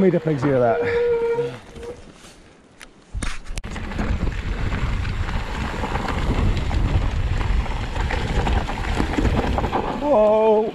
me the pigs hear that. Oh.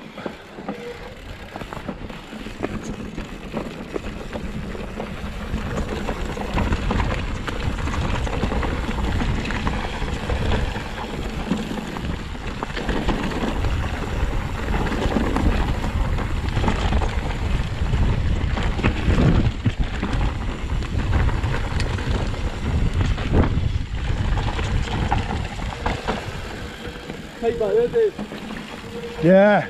By there, Dave. Yeah.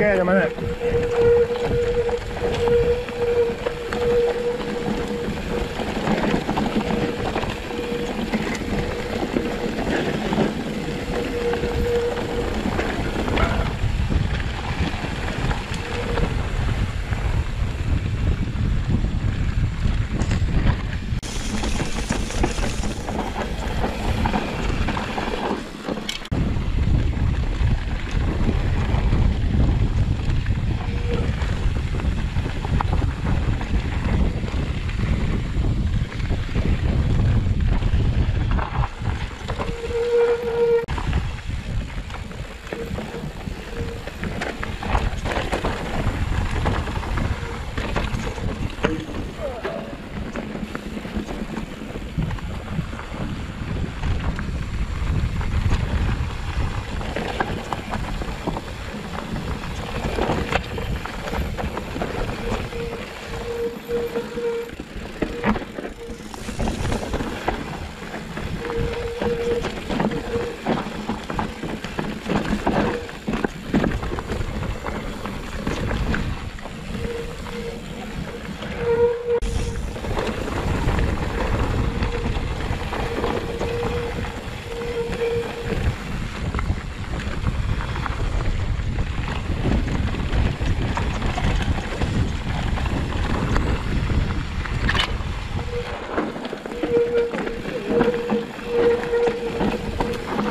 Right, I'll get it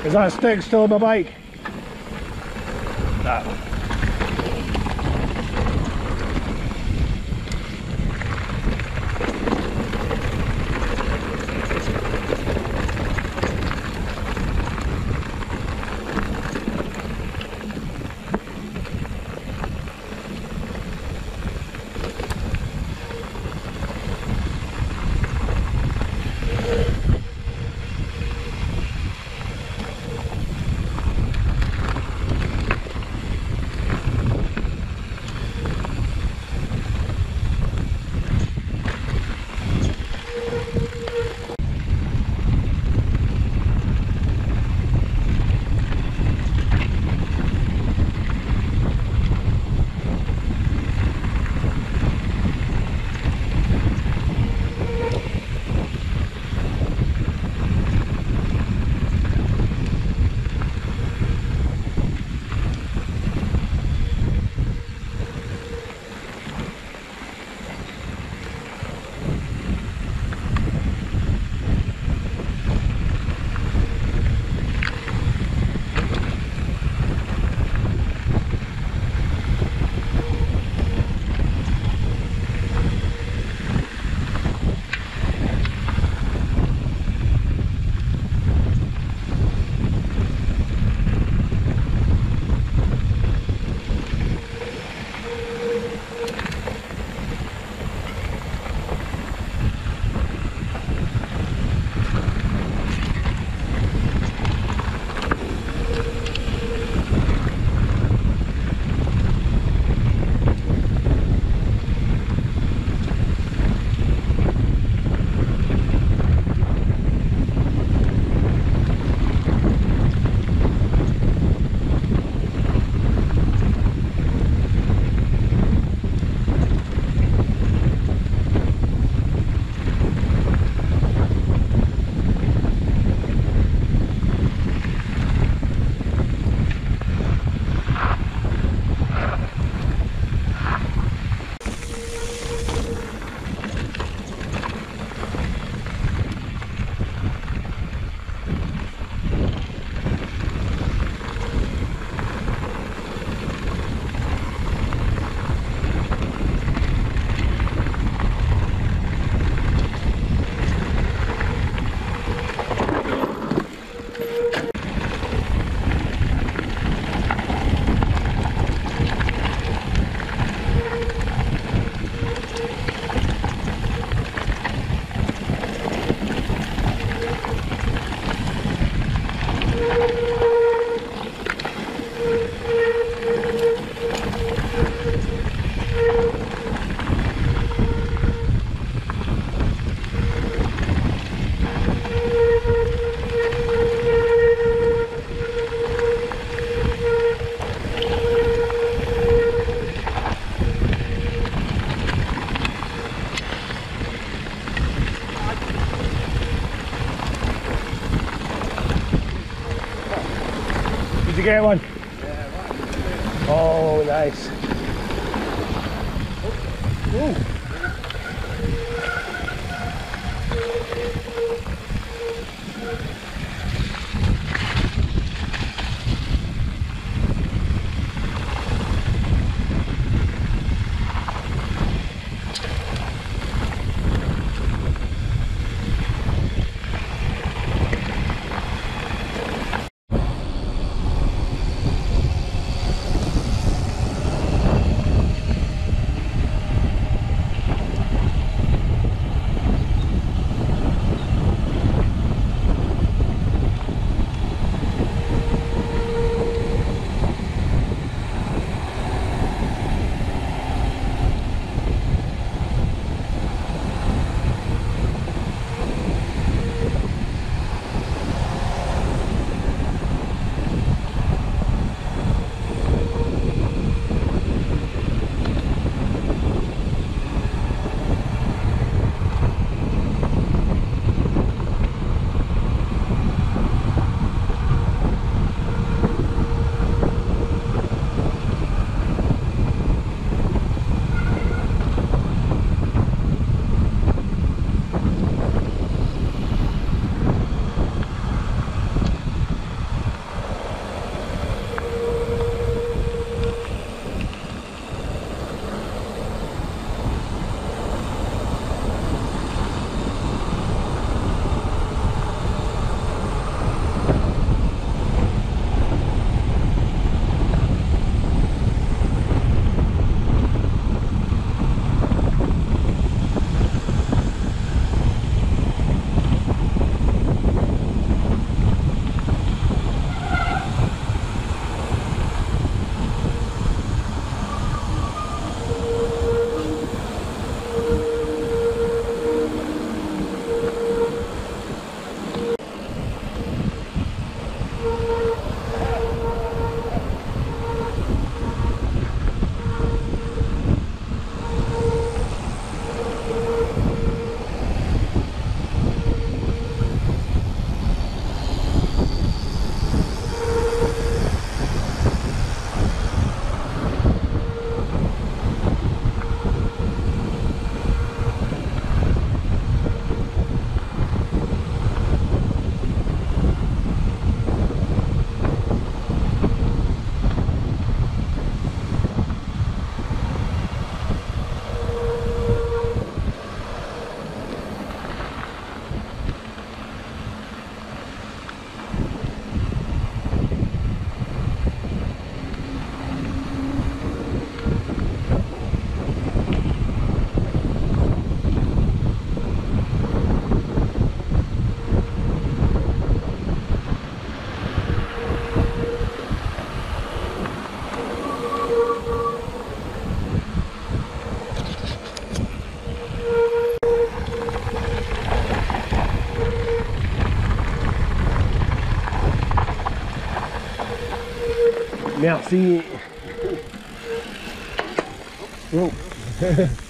Is that stick still on my bike? That. Merci. Oh.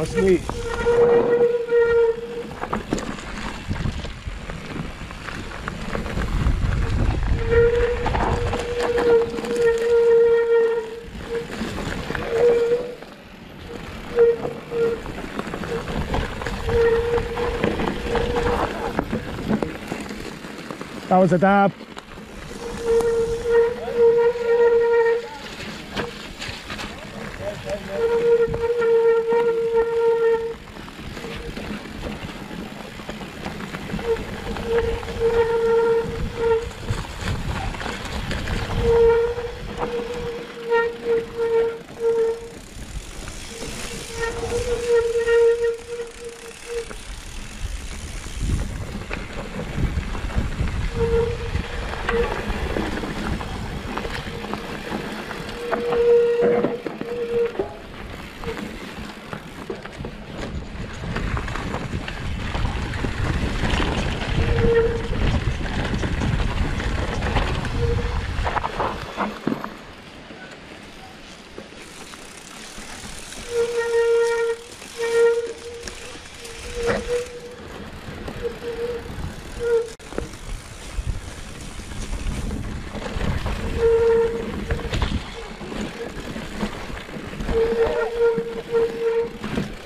Was sweet. That was a dab.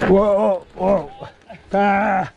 Whoa, whoa. Ah.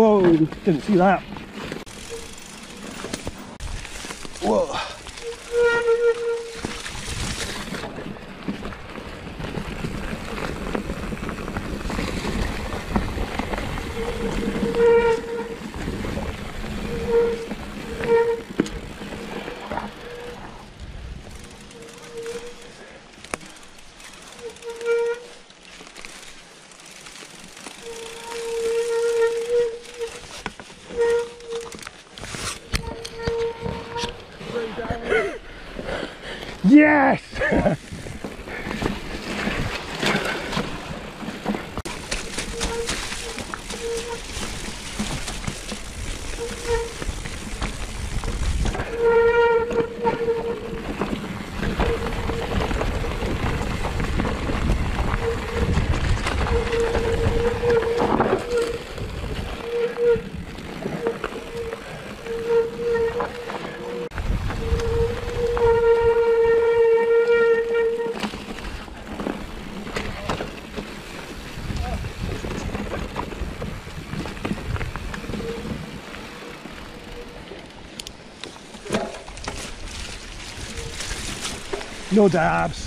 Whoa, didn't see that. No dabs.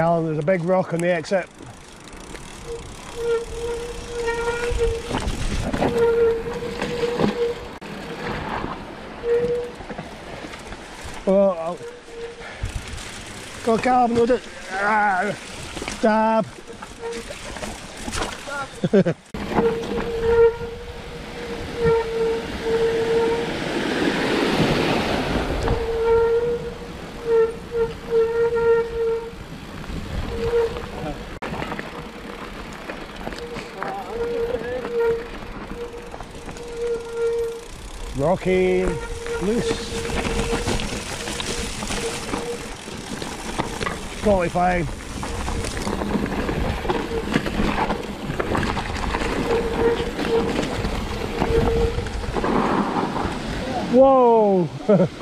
Callum, there's a big rock on the exit. Oh, I'll... go Callum, it. Ah, dab. Rocking loose. Totally fine. Whoa!